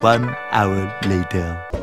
One hour later.